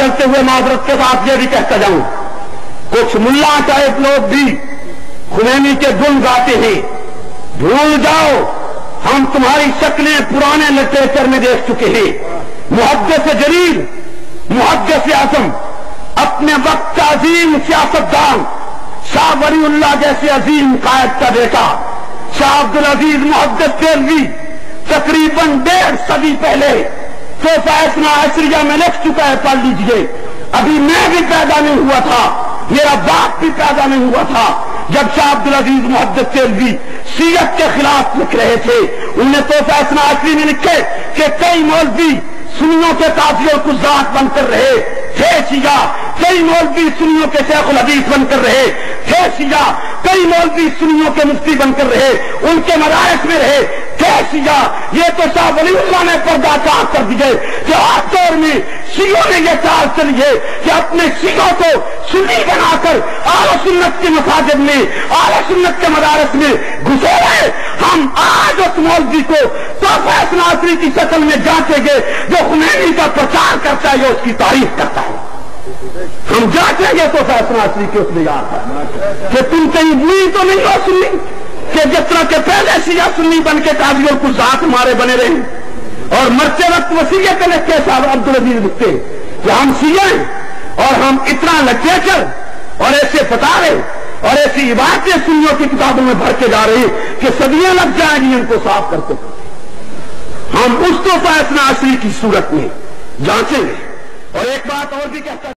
چلتے ہوئے معذرت کے ساتھ یہ بھی کہتا جاؤں، کچھ ملا ٹائپ لوگ بھی خمینی کے گن گاتے ہیں۔ بھول جاؤ، ہم تمہاری شکلیں پرانے لٹریچر میں دیکھ چکے ہیں۔ محدث جلیل، محدث اعظم، اپنے وقت کا عظیم سیاستدان، شاہ ولی اللہ جیسے عظیم قائد کا بیٹا، شاہ عبد العزیز محدث تیلوی تقریباً ڈیڑھ صدی پہلے تو فیصلہ ایسریا میں لکھ چکا ہے، پڑھ لیجیے۔ ابھی میں بھی پیدا نہیں ہوا تھا، میرا باپ بھی پیدا نہیں ہوا تھا۔ جب شاہ عبد العزیز محدث سیرت کے خلاف لکھ رہے تھے انہوں نے تو فیصلہ ایسری میں لکھے کہ کئی مولوی سنیوں کے قافیوں کو ذات بن کر رہے۔ تھے سیا کئی مولوی سنیوں کے شیخ الحدیث بن کر رہے۔ تھے سیا کئی مولوی سنیوں کے مفتی بن کر رہے۔ ان کے مدارس میں رہے۔ تھے سیا یہ تو شاہ ولی اللہ نے پردہ چار کر دیے کہ آج دور میں سیوں نے یہ چال چلی ہے کہ اپنے سیوں کو سنی بنا کر آل سنت کے مساجد میں، آل سنت کے مدارس میں گھسے رہے ہم آج اس مولوی کو تو فیصلہ کی شکل میں جانچیں گے جو خمینی کا پرچار کرتا ہے اس کی تعریف کرتا ہے۔ ہم جانچیں گے تو فیصلہ آخری کے اس میں یاد ہے کہ تم کہیں بری تو نہیں ہو سنی؟ کہ جس طرح کے پہلے سیاہ سنی بن کے قاضیوں کو ذات مارے بنے رہے اور مرتے وقت وسیع کے لکھتے صاحب عبد العزیز لکھتے کہ ہم سیاح اور ہم اتنا لگے کر اور ایسے بتا رہے اور ایسی عبادتیں سنیوں کی کتابوں میں بھر کے جا رہی کہ صدیاں لگ جائیں گی ان کو صاف کرتے ہم اس کو فیصلہ اصلی کی صورت میں جانچیں گے۔ اور ایک بات اور بھی کہتا